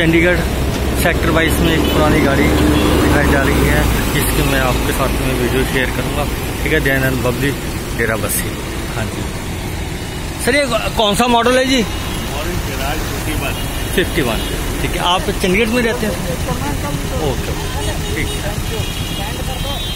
Chandigarh sector wise में एक पुरानी गाड़ी दिखाई जा रही है जिसकी मैं आपके साथ में वीडियो शेयर करूँगा। ठीक है दयानंद बबली डेरा बस्सी। हाँ जी। सर ये कौन सा मॉडल है जी? फिफ्टी वन ठीक है आप चंडीगढ़ में रहते हैं? ओके ठीक है।